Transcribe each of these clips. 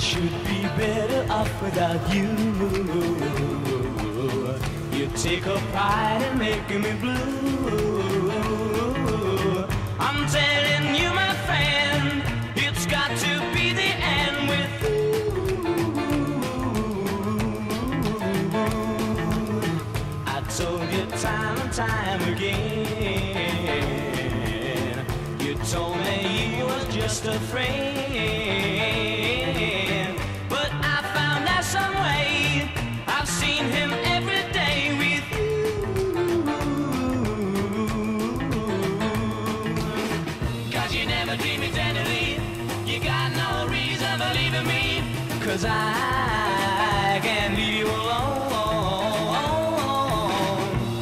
should be better off without you. You take a pride in making me blue. I'm telling you, my friend, it's got to be the end with you. I told you time and time again. You told me you was just a friend. Cause I can't leave you alone.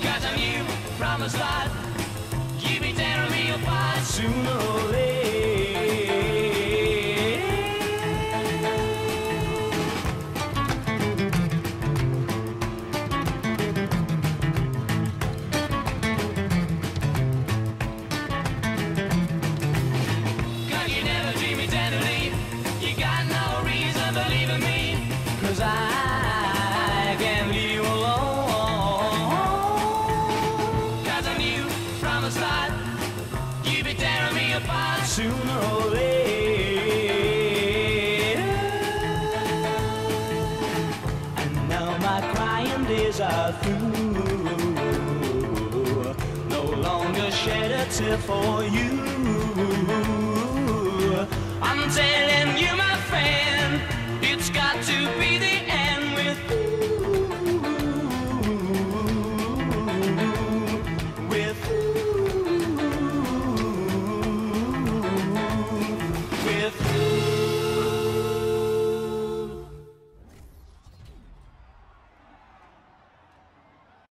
Cause I knew from the start you'd be tearing me apart sooner or later. Start you'd be tearing me apart sooner or later. And now my crying days are through. No longer shed a tear for you. I'm telling you, my